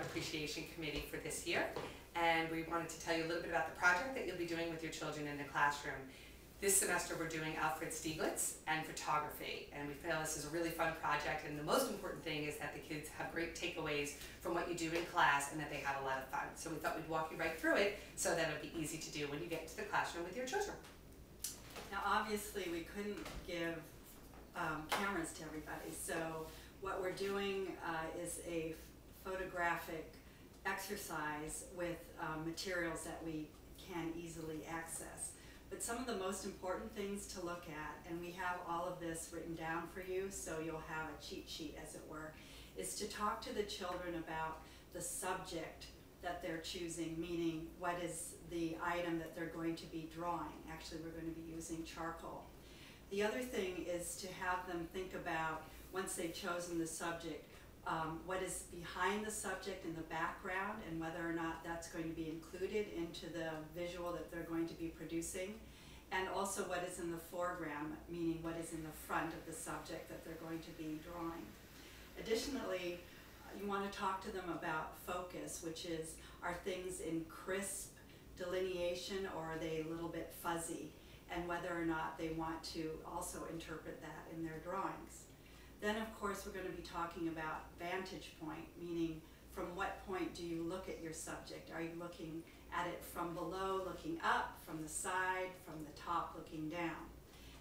Appreciation Committee for this year, and we wanted to tell you a little bit about the project that you'll be doing with your children in the classroom. This semester we're doing Alfred Stieglitz and photography, and we feel this is a really fun project, and the most important thing is that the kids have great takeaways from what you do in class and that they have a lot of fun. So we thought we'd walk you right through it so that it'll be easy to do when you get to the classroom with your children. Now, obviously, we couldn't give um, cameras to everybody, so what we're doing uh, is a photographic exercise with um, materials that we can easily access. But some of the most important things to look at, and we have all of this written down for you, so you'll have a cheat sheet as it were, is to talk to the children about the subject that they're choosing, meaning what is the item that they're going to be drawing. Actually, we're going to be using charcoal. The other thing is to have them think about, once they've chosen the subject, um, what is behind the subject in the background and whether or not that's going to be included into the visual that they're going to be producing. And also what is in the foreground, meaning what is in the front of the subject that they're going to be drawing. Additionally, you want to talk to them about focus, which is, are things in crisp delineation or are they a little bit fuzzy? And whether or not they want to also interpret that in their drawings. Then of course we're going to be talking about vantage point, meaning from what point do you look at your subject? Are you looking at it from below, looking up, from the side, from the top, looking down?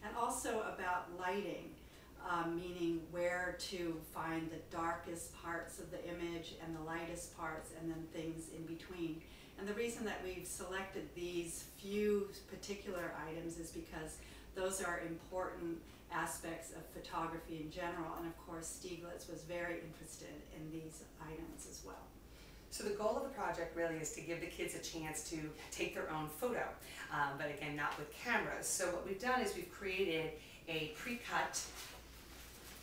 And also about lighting, um, meaning where to find the darkest parts of the image and the lightest parts and then things in between. And the reason that we've selected these few particular items is because those are important aspects of photography in general. And of course, Stieglitz was very interested in these items as well. So the goal of the project really is to give the kids a chance to take their own photo, um, but again, not with cameras. So what we've done is we've created a pre-cut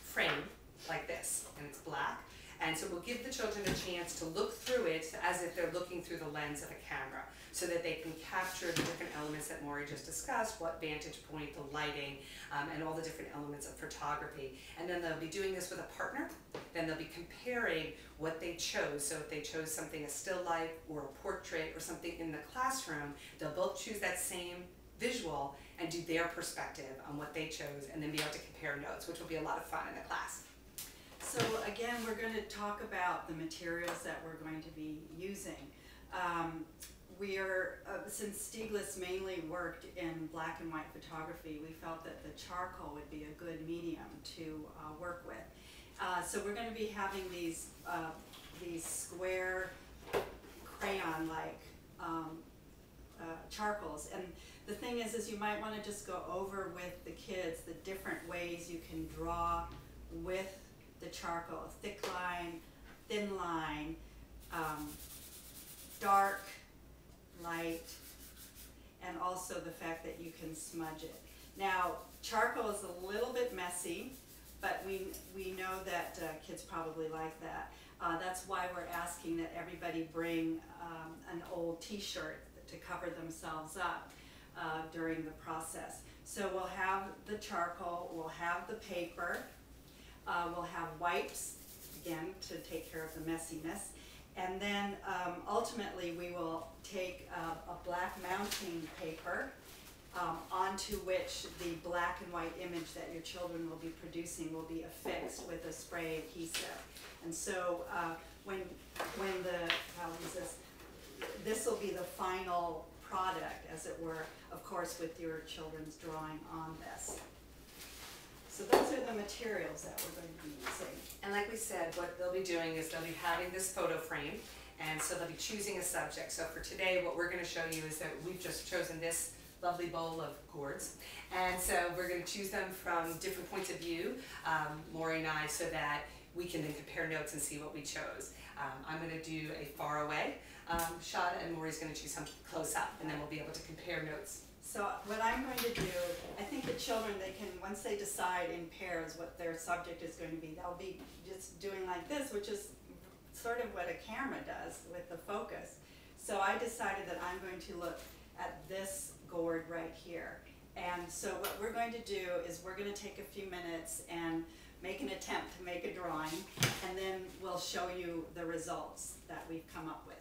frame like this, and it's black. And so we'll give the children a chance to look through it as if they're looking through the lens of a camera so that they can capture the different elements that Maury just discussed, what vantage point, the lighting, um, and all the different elements of photography. And then they'll be doing this with a partner. Then they'll be comparing what they chose. So if they chose something, a still life or a portrait or something in the classroom, they'll both choose that same visual and do their perspective on what they chose and then be able to compare notes, which will be a lot of fun in the class. So again, we're going to talk about the materials that we're going to be using. Um, we are, uh, since Stieglitz mainly worked in black and white photography, we felt that the charcoal would be a good medium to uh, work with. Uh, so we're going to be having these, uh, these square crayon-like um, uh, charcoals. And the thing is, is you might want to just go over with the kids the different ways you can draw with the charcoal, thick line, thin line, um, dark, light, and also the fact that you can smudge it. Now, charcoal is a little bit messy, but we, we know that uh, kids probably like that. Uh, that's why we're asking that everybody bring um, an old t-shirt to cover themselves up uh, during the process. So we'll have the charcoal, we'll have the paper, uh, we'll have wipes, again, to take care of the messiness. And then um, ultimately we will take a, black mounting paper um, onto which the black and white image that your children will be producing will be affixed with a spray adhesive. And so uh, when, when the, how is this, this will be the final product, as it were, of course, with your children's drawing on this. So those are the materials that we're going to be using. And like we said, what they'll be doing is they'll be having this photo frame, and so they'll be choosing a subject. So for today, what we're going to show you is that we've just chosen this lovely bowl of gourds. And so we're going to choose them from different points of view, um, Maury and I, so that we can then compare notes and see what we chose. Um, I'm going to do a far away um, shot, and Maury's going to choose something close up, and then we'll be able to compare notes so what I'm going to do, I children, they can, once they decide in pairs what their subject is going to be, they'll be just doing like this, which is sort of what a camera does with the focus. So I decided that I'm going to look at this gourd right here. And so what we're going to do is we're going to take a few minutes and make an attempt to make a drawing, and then we'll show you the results that we've come up with.